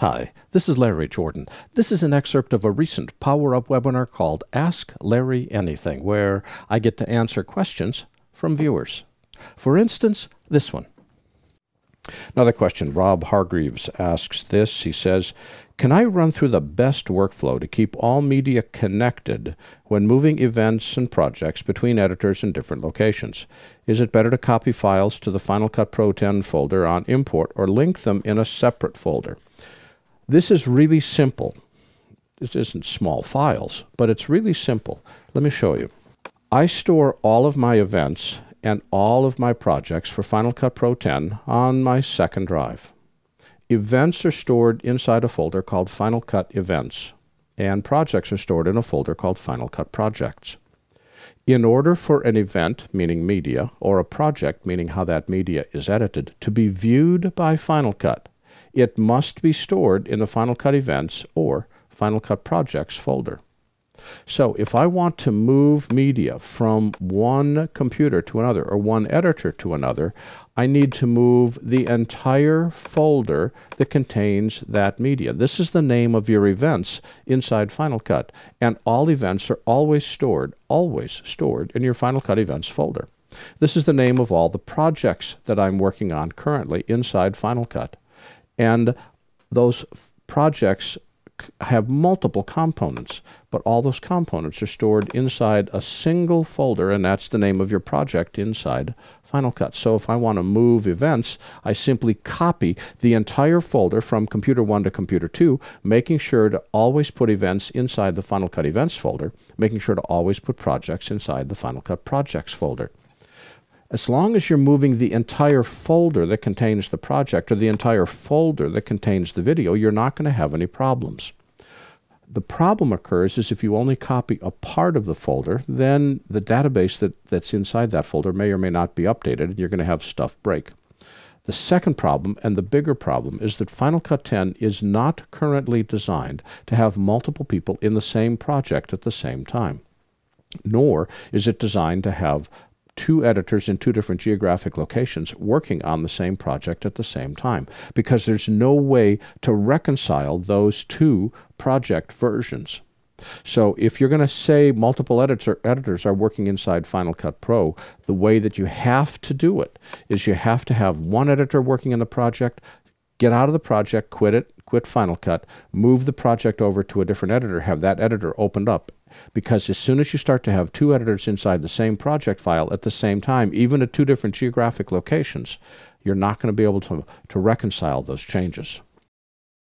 Hi, this is Larry Jordan. This is an excerpt of a recent Power Up webinar called Ask Larry Anything, where I get to answer questions from viewers. For instance, this one. Another question. Rob Hargreaves asks this. He says, Can I run through the best workflow to keep all media connected when moving events and projects between editors in different locations? Is it better to copy files to the Final Cut Pro 10 folder on import or link them in a separate folder? This is really simple. This isn't small files, but it's really simple. Let me show you. I store all of my events and all of my projects for Final Cut Pro 10 on my second drive. Events are stored inside a folder called Final Cut Events, and projects are stored in a folder called Final Cut Projects. In order for an event, meaning media, or a project, meaning how that media is edited, to be viewed by Final Cut, it must be stored in the Final Cut Events or Final Cut Projects folder. So if I want to move media from one computer to another or one editor to another, I need to move the entire folder that contains that media. This is the name of your events inside Final Cut, and all events are always stored, always stored in your Final Cut Events folder. This is the name of all the projects that I'm working on currently inside Final Cut. And those projects have multiple components, but all those components are stored inside a single folder, and that's the name of your project inside Final Cut. So if I want to move events, I simply copy the entire folder from computer 1 to computer 2, making sure to always put events inside the Final Cut Events folder, making sure to always put projects inside the Final Cut Projects folder. As long as you're moving the entire folder that contains the project or the entire folder that contains the video, you're not going to have any problems. The problem occurs is if you only copy a part of the folder, then the database that, that's inside that folder may or may not be updated, and you're going to have stuff break. The second problem, and the bigger problem, is that Final Cut 10 is not currently designed to have multiple people in the same project at the same time. Nor is it designed to have two editors in two different geographic locations working on the same project at the same time because there's no way to reconcile those two project versions. So if you're going to say multiple editor, editors are working inside Final Cut Pro, the way that you have to do it is you have to have one editor working in the project, get out of the project, quit it, quit Final Cut, move the project over to a different editor, have that editor opened up, because as soon as you start to have two editors inside the same project file at the same time, even at two different geographic locations, you're not going to be able to, to reconcile those changes.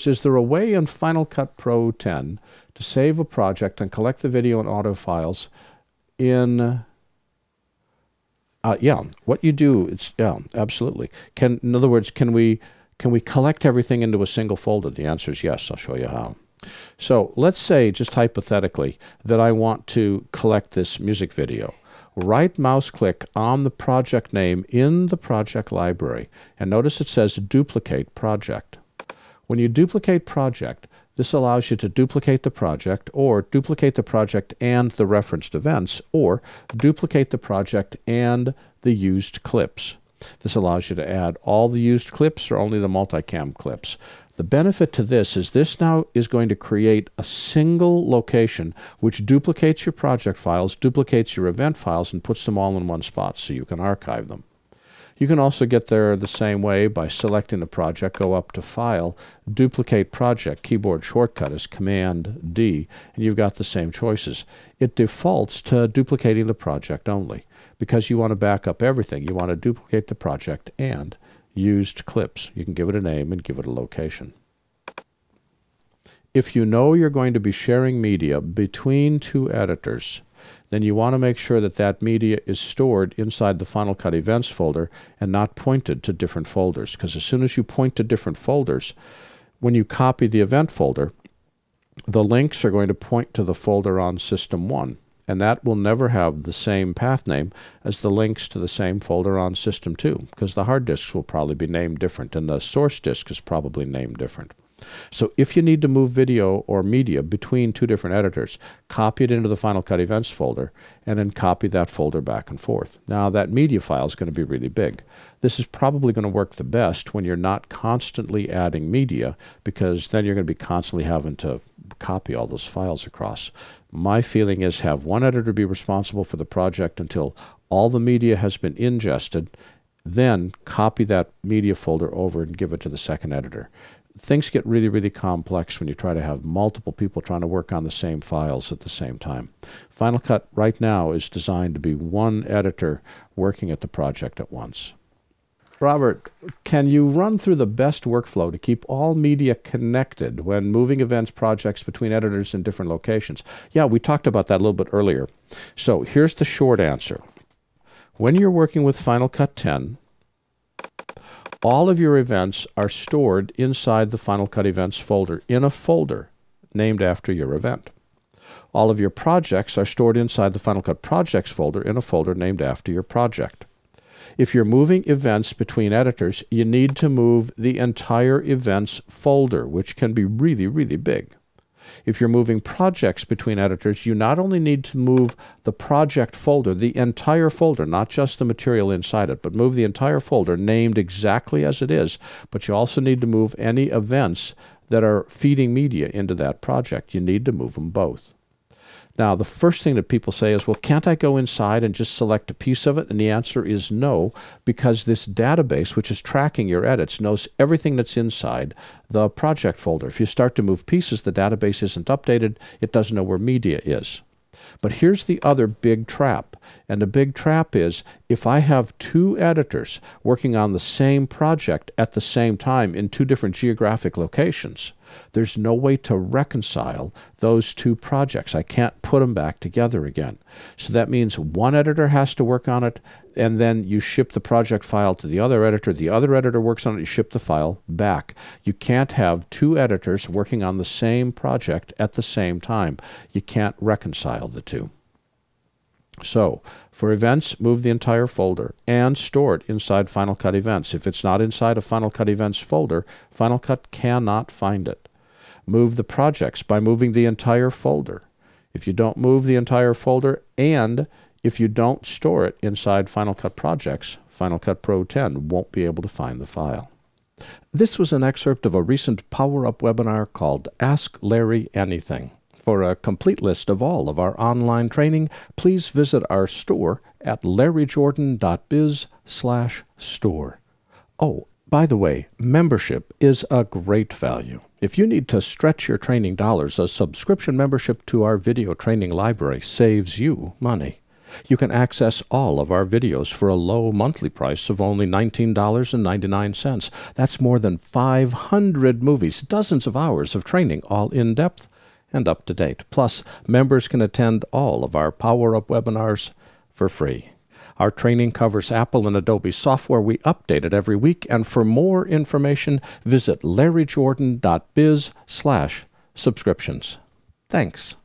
Is there a way in Final Cut Pro 10 to save a project and collect the video and audio files in uh, yeah, what you do, it's yeah, absolutely. Can in other words, can we can we collect everything into a single folder? The answer is yes. I'll show you how. So let's say, just hypothetically, that I want to collect this music video. Right mouse click on the project name in the project library, and notice it says duplicate project. When you duplicate project, this allows you to duplicate the project, or duplicate the project and the referenced events, or duplicate the project and the used clips. This allows you to add all the used clips or only the multicam clips. The benefit to this is this now is going to create a single location which duplicates your project files, duplicates your event files, and puts them all in one spot so you can archive them. You can also get there the same way by selecting a project, go up to File, Duplicate Project, keyboard shortcut is Command D, and you've got the same choices. It defaults to duplicating the project only because you want to back up everything. You want to duplicate the project and used clips. You can give it a name and give it a location. If you know you're going to be sharing media between two editors, then you want to make sure that that media is stored inside the Final Cut Events folder and not pointed to different folders. Because as soon as you point to different folders, when you copy the event folder, the links are going to point to the folder on System 1 and that will never have the same path name as the links to the same folder on System 2, because the hard disks will probably be named different, and the source disk is probably named different. So if you need to move video or media between two different editors, copy it into the Final Cut Events folder and then copy that folder back and forth. Now that media file is going to be really big. This is probably going to work the best when you're not constantly adding media because then you're going to be constantly having to copy all those files across. My feeling is have one editor be responsible for the project until all the media has been ingested, then copy that media folder over and give it to the second editor things get really, really complex when you try to have multiple people trying to work on the same files at the same time. Final Cut right now is designed to be one editor working at the project at once. Robert, can you run through the best workflow to keep all media connected when moving events projects between editors in different locations? Yeah, we talked about that a little bit earlier. So here's the short answer. When you're working with Final Cut 10, all of your events are stored inside the Final Cut Events folder in a folder named after your event. All of your projects are stored inside the Final Cut Projects folder in a folder named after your project. If you're moving events between editors, you need to move the entire events folder, which can be really, really big. If you're moving projects between editors, you not only need to move the project folder, the entire folder, not just the material inside it, but move the entire folder named exactly as it is, but you also need to move any events that are feeding media into that project. You need to move them both. Now, the first thing that people say is, well, can't I go inside and just select a piece of it? And the answer is no, because this database, which is tracking your edits, knows everything that's inside the project folder. If you start to move pieces, the database isn't updated, it doesn't know where media is. But here's the other big trap. And the big trap is if I have two editors working on the same project at the same time in two different geographic locations, there's no way to reconcile those two projects. I can't put them back together again. So that means one editor has to work on it, and then you ship the project file to the other editor. The other editor works on it, you ship the file back. You can't have two editors working on the same project at the same time. You can't reconcile the two. So, for events, move the entire folder and store it inside Final Cut Events. If it's not inside a Final Cut Events folder, Final Cut cannot find it. Move the projects by moving the entire folder. If you don't move the entire folder and if you don't store it inside Final Cut Projects, Final Cut Pro 10 won't be able to find the file. This was an excerpt of a recent Power Up webinar called Ask Larry Anything. For a complete list of all of our online training, please visit our store at larryjordan.biz slash store. Oh, by the way, membership is a great value. If you need to stretch your training dollars, a subscription membership to our video training library saves you money. You can access all of our videos for a low monthly price of only $19.99. That's more than 500 movies, dozens of hours of training, all in depth and up to date. Plus, members can attend all of our Power Up webinars for free. Our training covers Apple and Adobe software. We update it every week. And for more information, visit larryjordan.biz slash subscriptions. Thanks.